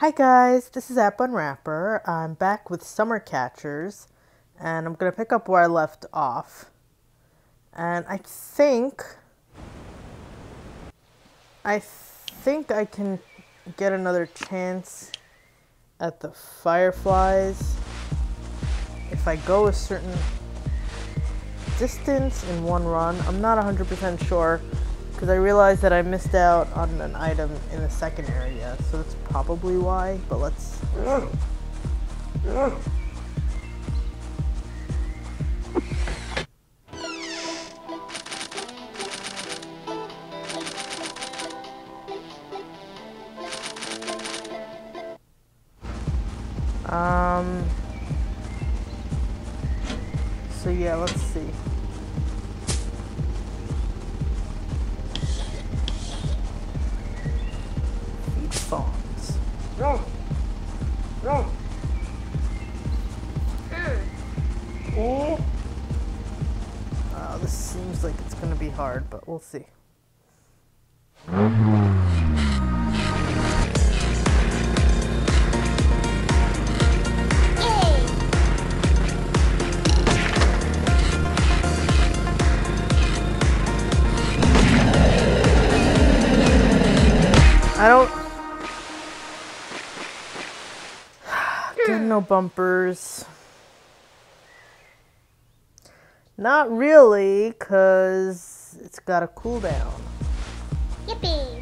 Hi guys, this is App Unwrapper. I'm back with Summer Catchers, and I'm gonna pick up where I left off. And I think, I think I can get another chance at the Fireflies if I go a certain distance in one run. I'm not 100% sure because I realized that I missed out on an item in the second area, so that's probably why, but let's... bumpers. Not really, because it's got a cooldown. Yippee!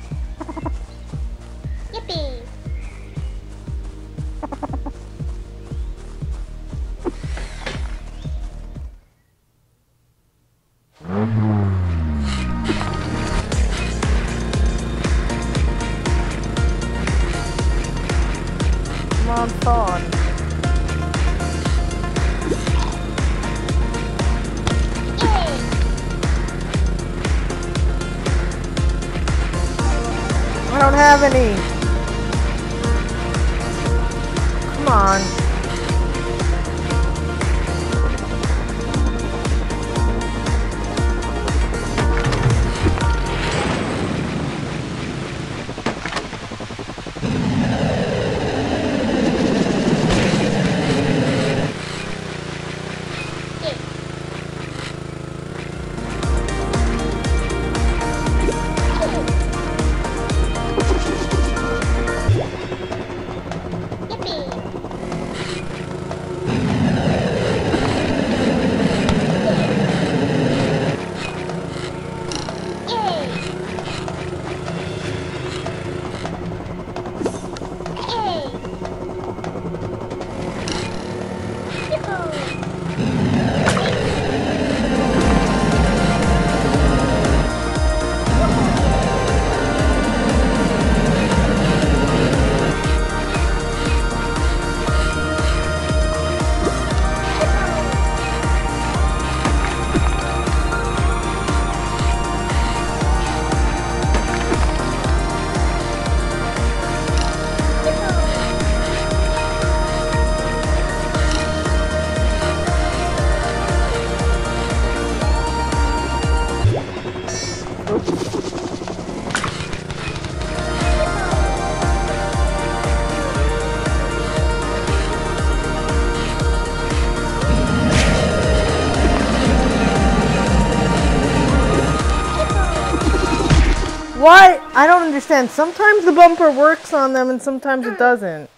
Why? I don't understand. Sometimes the bumper works on them and sometimes it doesn't.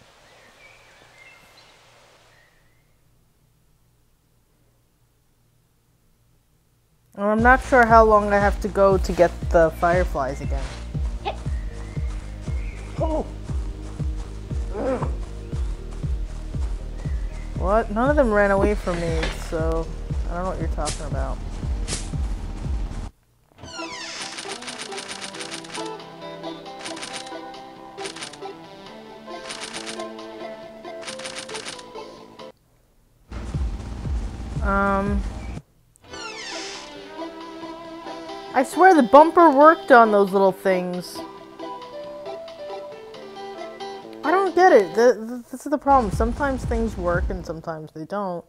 And I'm not sure how long I have to go to get the fireflies again. Oh. What? None of them ran away from me, so I don't know what you're talking about. Um. I swear the bumper worked on those little things. I don't get it. Th th this is the problem. Sometimes things work and sometimes they don't.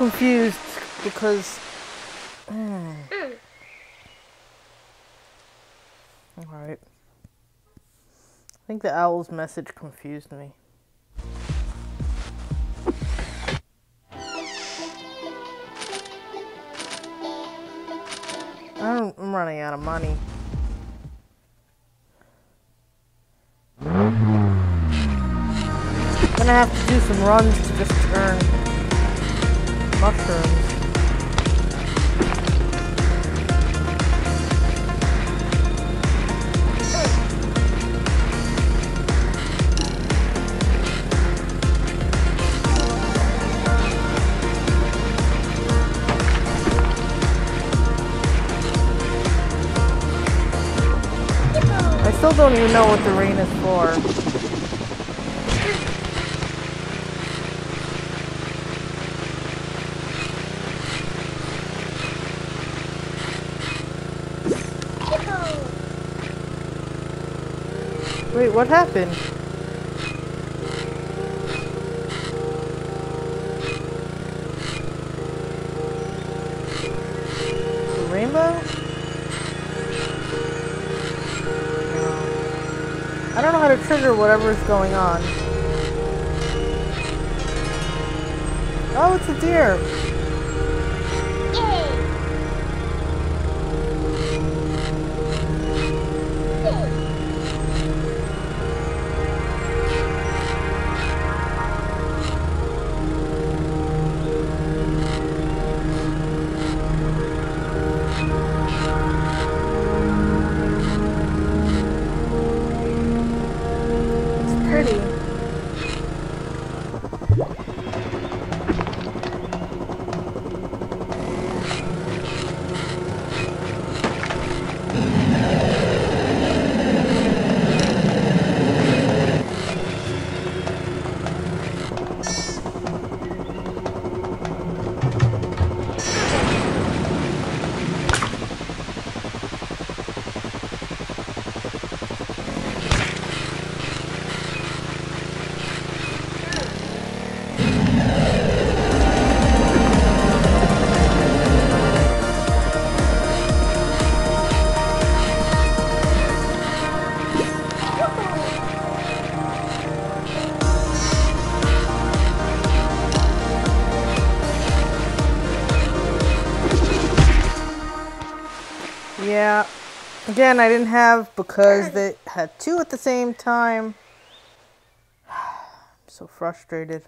Confused because. Mm. Alright. I think the owl's message confused me. I'm I'm running out of money. I'm Gonna have to do some runs to just earn mushrooms. I still don't even know what the rain is for. Wait, what happened? Rainbow? No. I don't know how to trigger whatever is going on. Oh, it's a deer. Again, I didn't have because they had two at the same time. I'm so frustrated.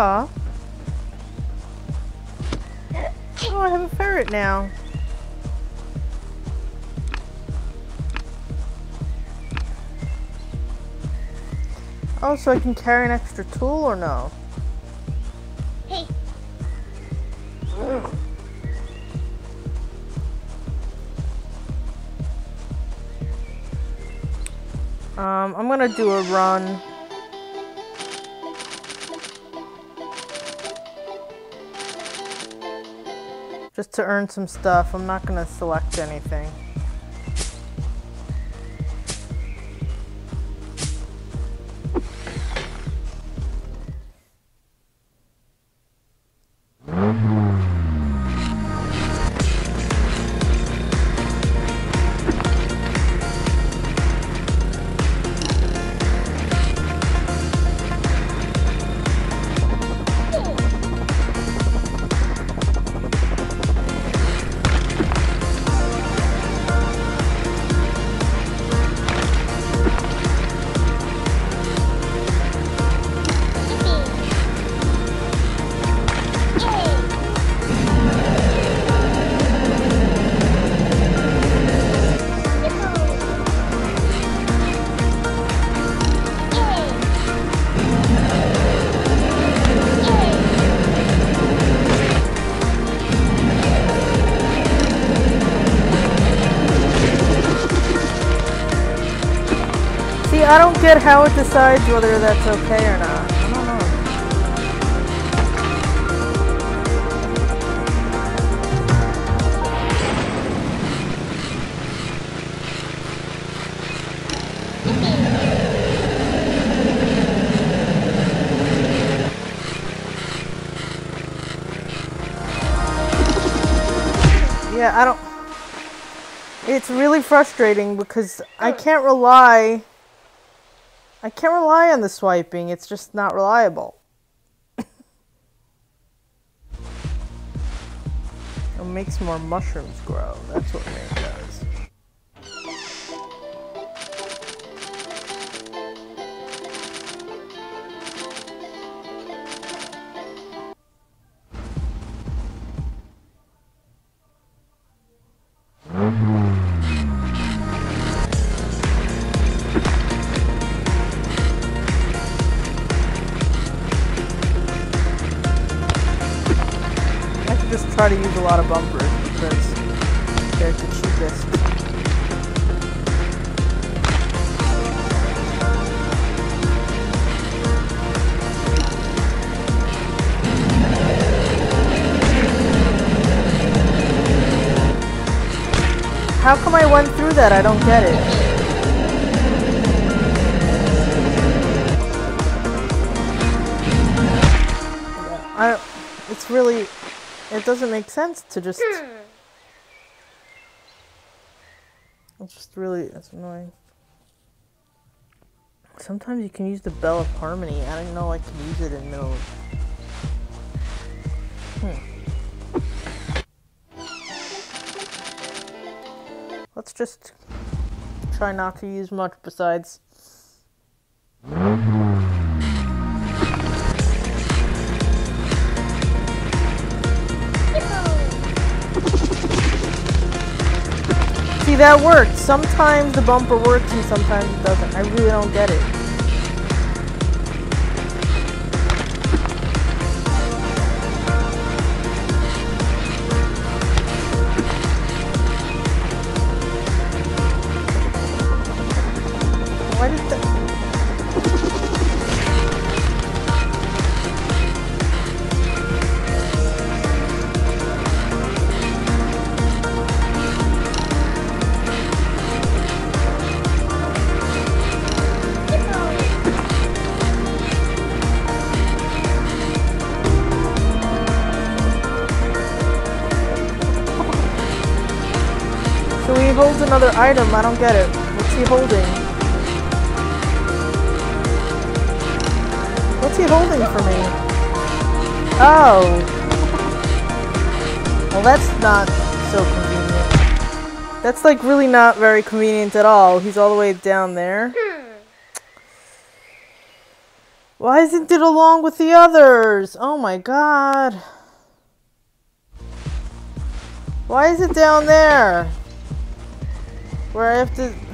Aw. Oh, I have a ferret now. Oh, so I can carry an extra tool or no? Hey! Um, I'm gonna do a run. Just to earn some stuff. I'm not gonna select anything. I don't get how it decides whether that's okay or not. I don't know. Yeah, I don't. It's really frustrating because I can't rely. I can't rely on the swiping. It's just not reliable. it makes more mushrooms grow. That's what Maine try to use a lot of bumpers because they're the cheapest. How come I went through that? I don't get it. I it's really it doesn't make sense to just it's just really it's annoying. Sometimes you can use the Bell of Harmony. I didn't know I could use it in middle. Hmm. Let's just try not to use much besides that worked. Sometimes the bumper works and sometimes it doesn't. I really don't get it. Item. I don't get it. What's he holding? What's he holding for me? Oh. Well, that's not so convenient. That's like really not very convenient at all. He's all the way down there. Why isn't it along with the others? Oh my god. Why is it down there? Where I have to.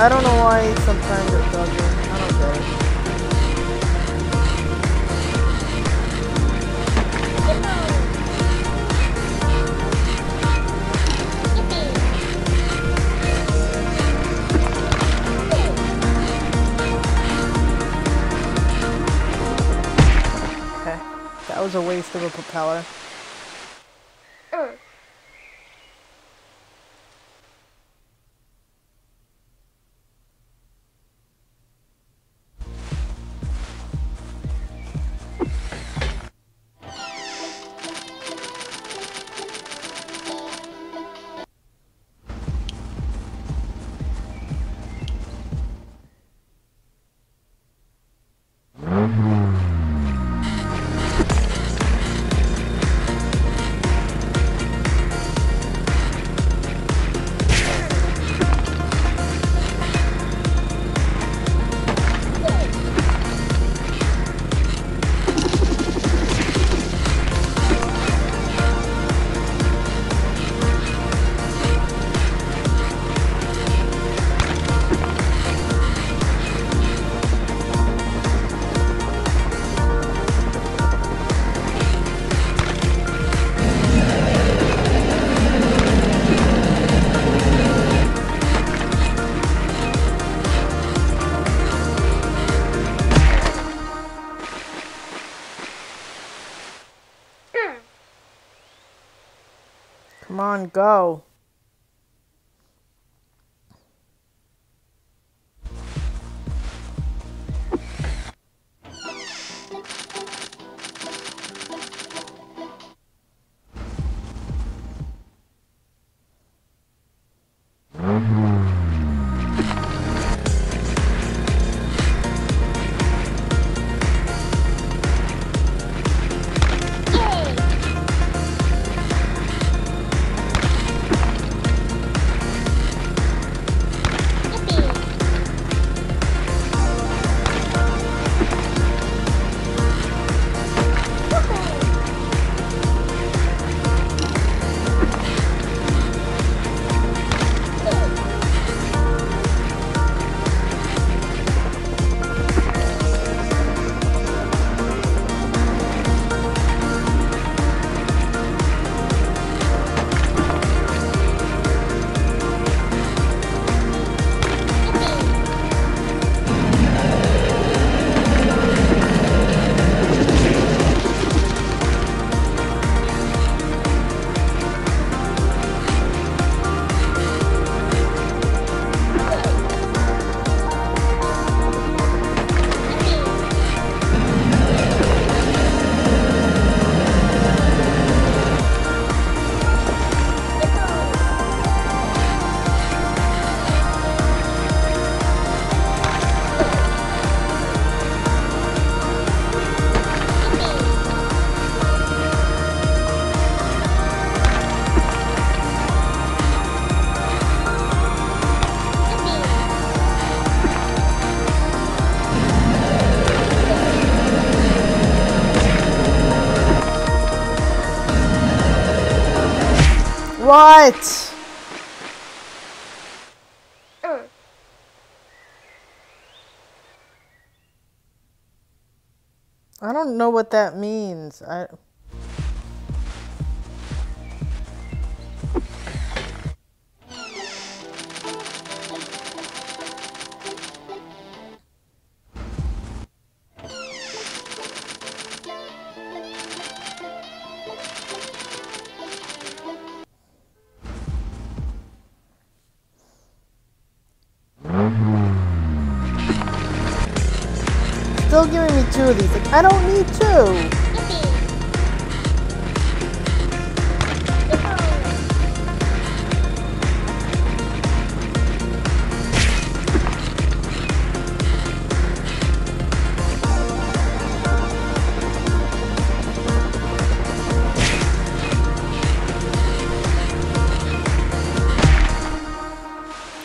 I don't know why sometimes it doesn't. I don't it. Okay. That was a waste of a propeller. Go. What? I don't know what that means. I two of these. Like, I don't need two.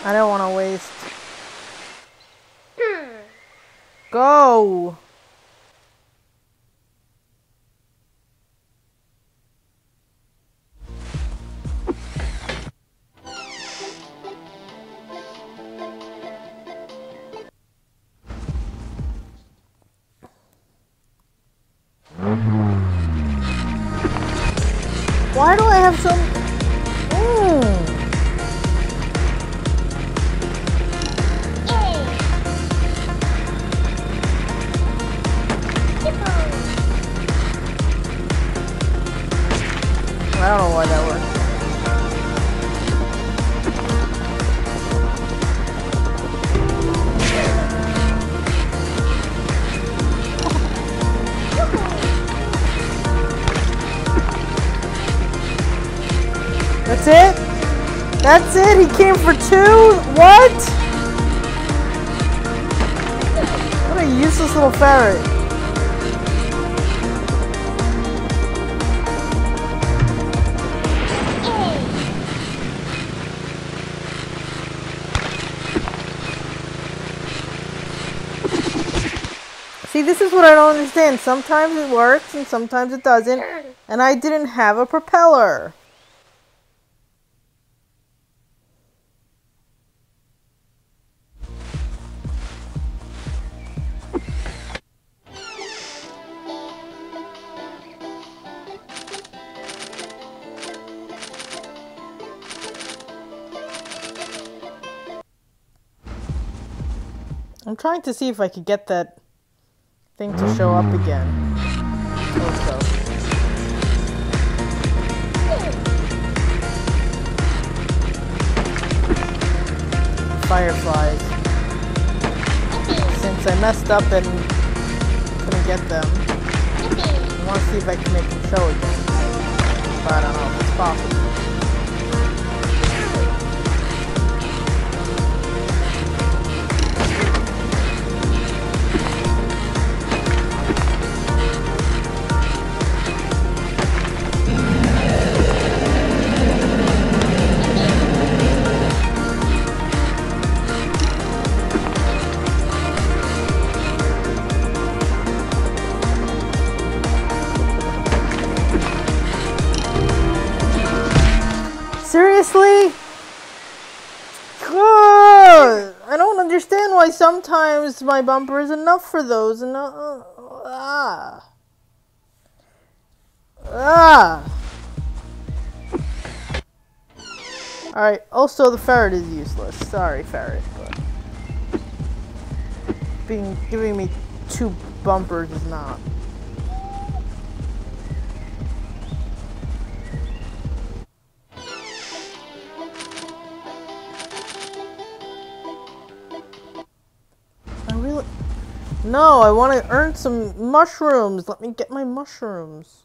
I don't want to waste. Hmm. Go. For two? What? What a useless little ferret. See, this is what I don't understand. Sometimes it works and sometimes it doesn't. And I didn't have a propeller. trying to see if I could get that thing to show up again. Fireflies. Since I messed up and couldn't get them, I want to see if I can make them show again. But I don't know if it's possible. Sometimes my bumper is enough for those and uh, ah. Ah. Alright, also the ferret is useless. Sorry, ferret, but being giving me two bumpers is not. Really. No, I want to earn some mushrooms. Let me get my mushrooms.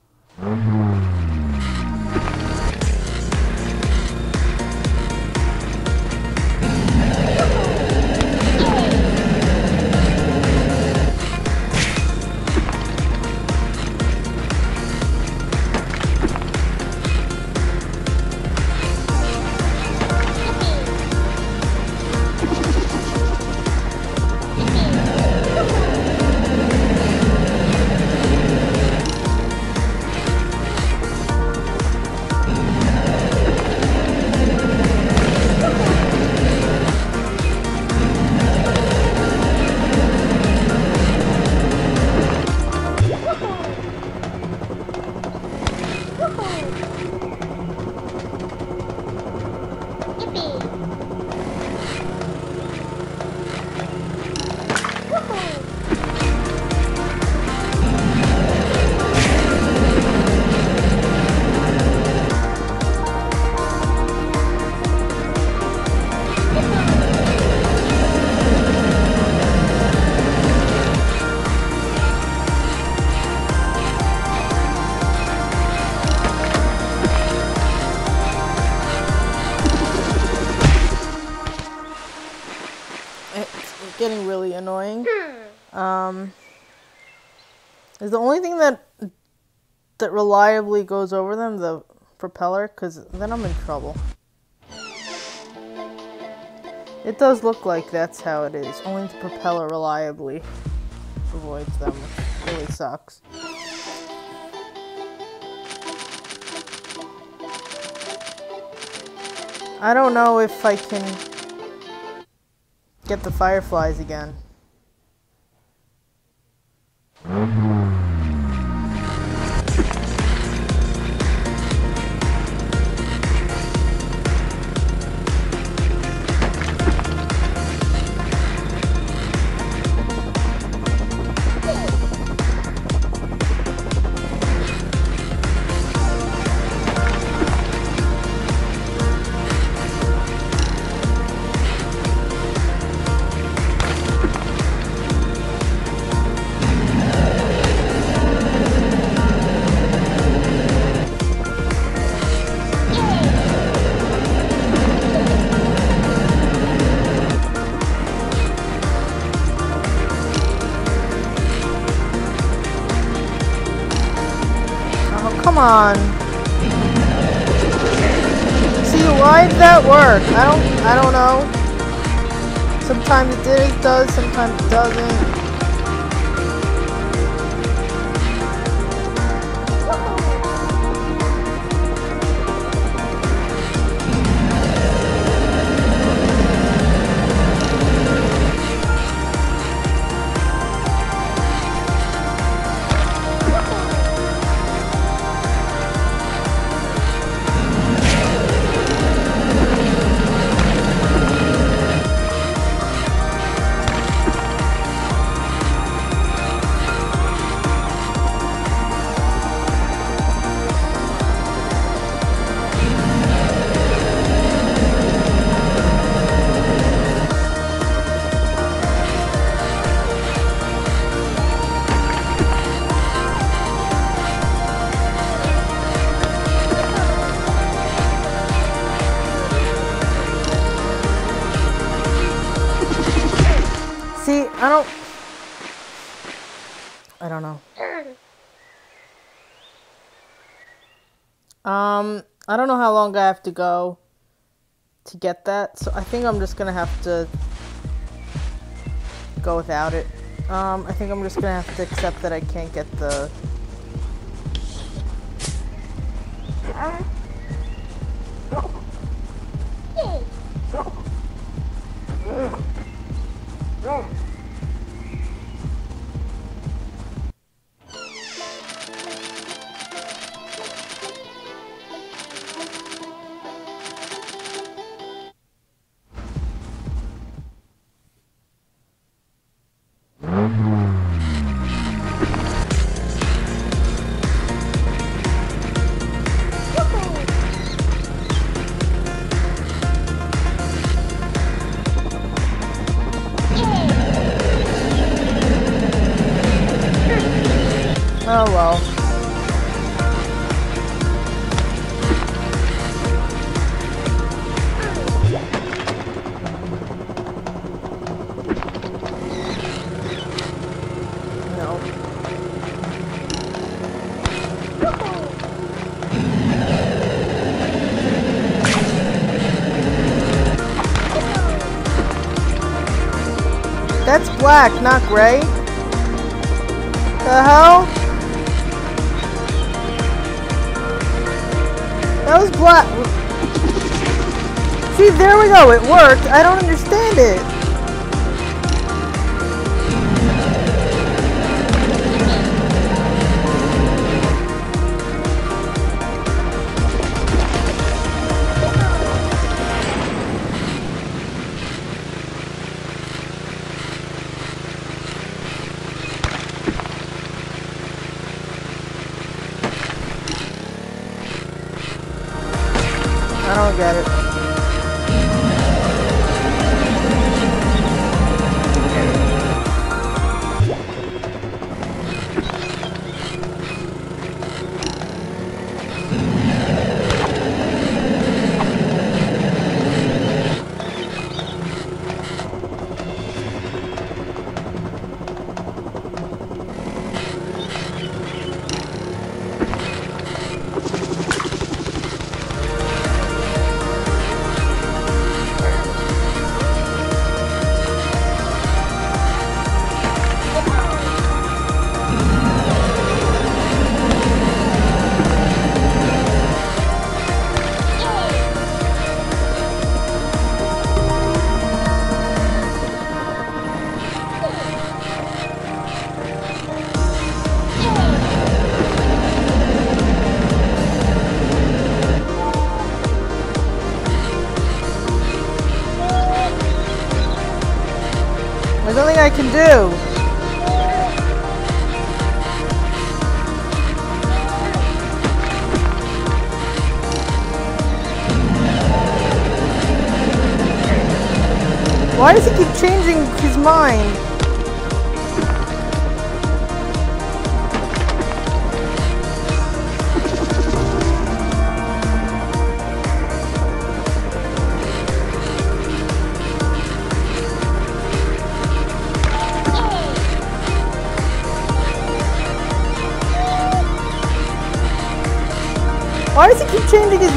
The only thing that that reliably goes over them the propeller? Because then I'm in trouble. It does look like that's how it is. Only the propeller reliably avoids them, which really sucks. I don't know if I can get the fireflies again. Have to go to get that, so I think I'm just gonna have to go without it. Um, I think I'm just gonna have to accept that I can't get the. Black, not gray. The hell? That was black. See, there we go. It worked. I don't understand it.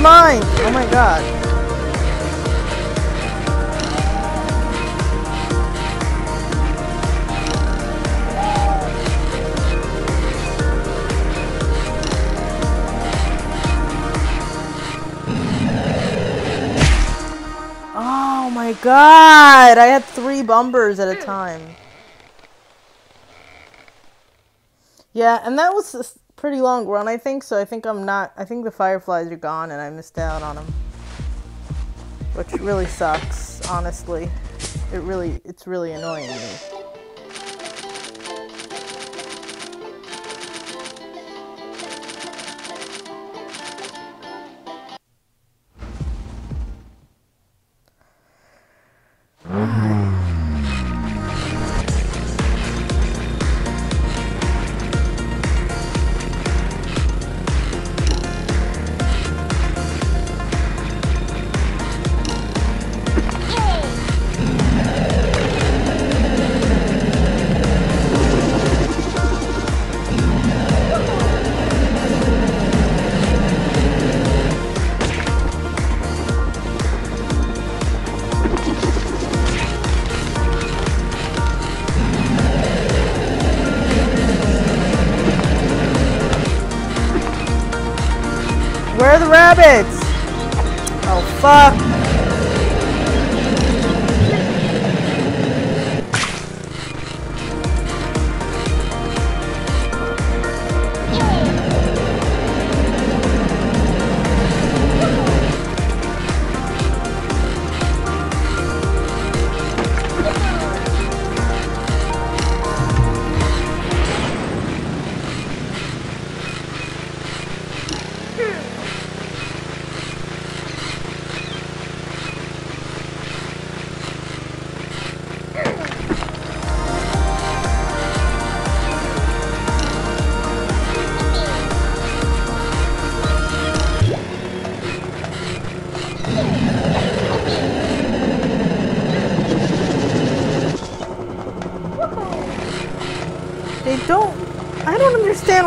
Mind? Oh my god. Oh my god! I had three bumpers at a time. Yeah, and that was pretty long run, I think, so I think I'm not. I think the fireflies are gone and I missed out on them. Which really sucks, honestly. It really, it's really annoying me. Yay!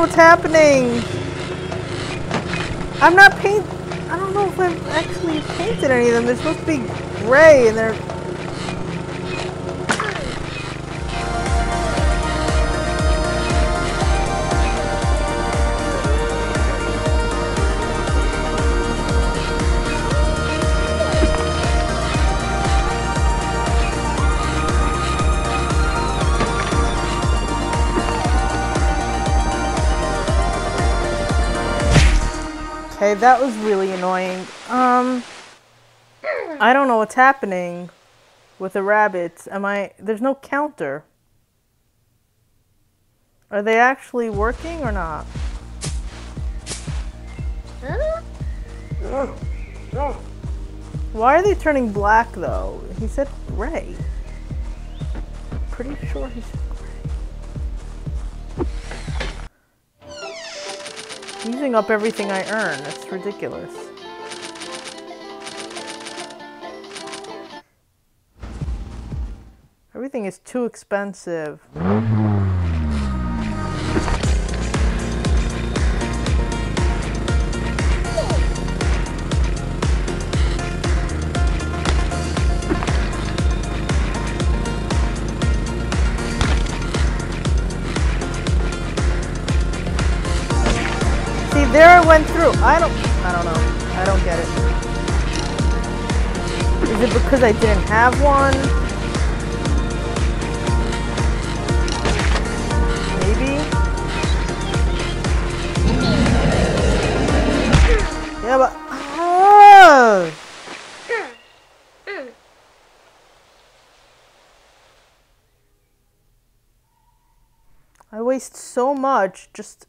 What's happening. I'm not paint. I don't know if I've actually painted any of them. They're supposed to be gray, and they're. Okay, that was really annoying. Um, I don't know what's happening with the rabbits. Am I? There's no counter. Are they actually working or not? Why are they turning black though? He said gray. Pretty sure he said Using up everything I earn. That's ridiculous. Everything is too expensive. Because I didn't have one? Maybe. Yeah, but. Ah! I waste so much just.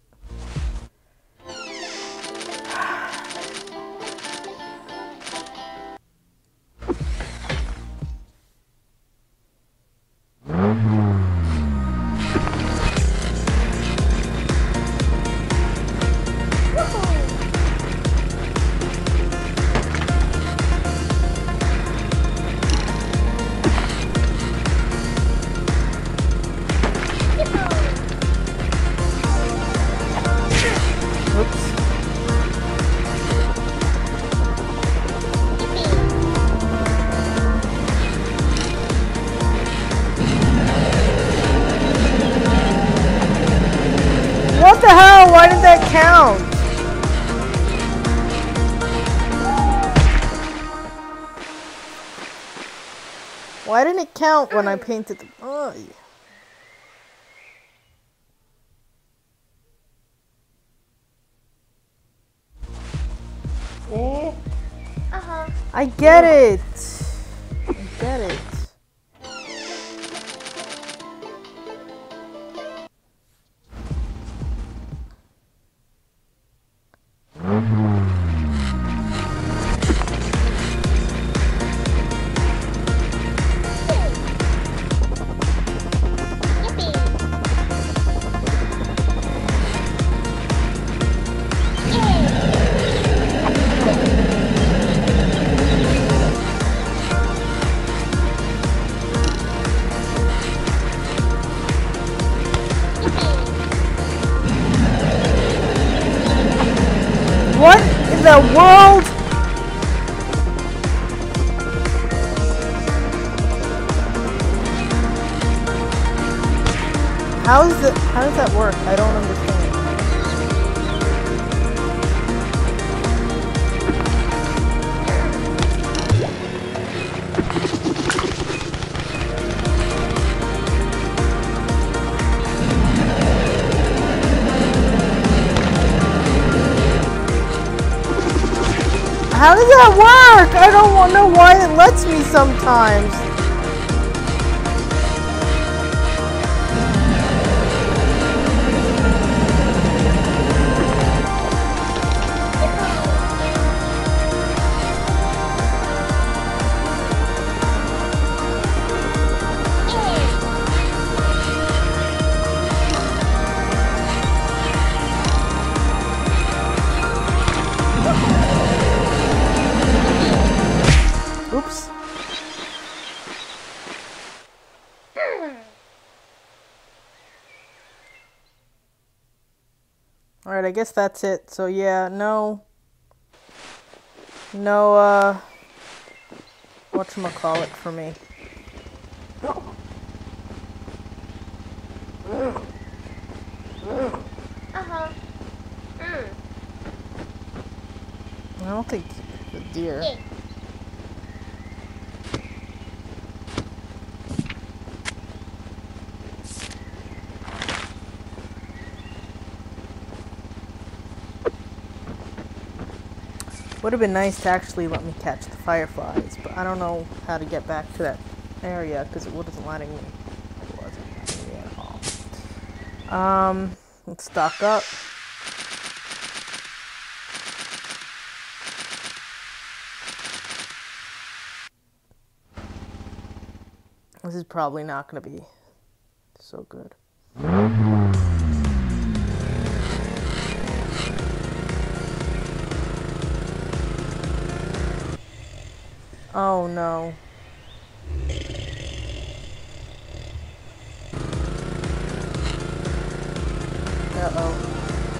Count when I painted the... Oh, yeah. Uh-huh. I get it. I get it. Does that work? I don't know why it lets me sometimes. I guess that's it. So yeah, no no uh whatchamacallit for me. Uh-huh. Mm. I don't think the deer. Would have been nice to actually let me catch the fireflies, but I don't know how to get back to that area because it wasn't letting me. It wasn't me at all. Um, let's stock up. This is probably not going to be so good. Oh no. Uh oh.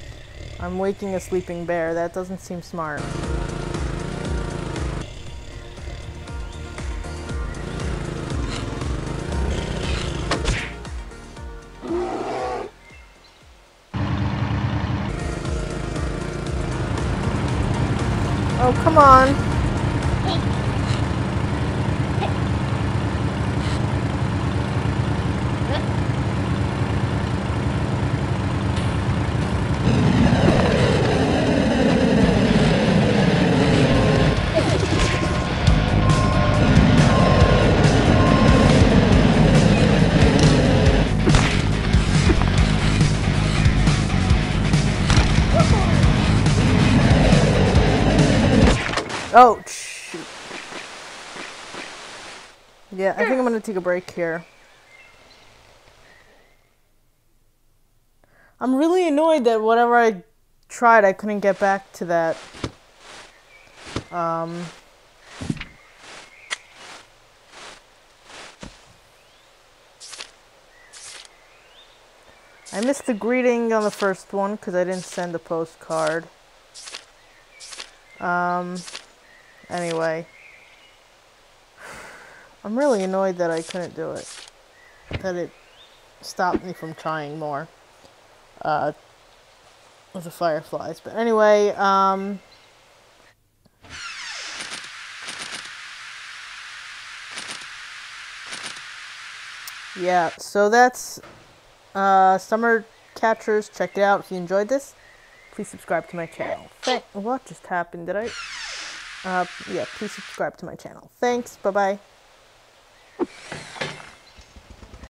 I'm waking a sleeping bear. That doesn't seem smart. Oh, come on. Oh, shoot. Yeah, I think I'm gonna take a break here. I'm really annoyed that whatever I tried, I couldn't get back to that. Um. I missed the greeting on the first one because I didn't send a postcard. Um. Anyway. I'm really annoyed that I couldn't do it. That it stopped me from trying more. Uh, with the fireflies. But anyway, um... Yeah, so that's uh, Summer Catchers. Check it out if you enjoyed this. Please subscribe to my channel. Thank- what just happened? Did I? Uh, yeah, please subscribe to my channel. Thanks. Bye bye.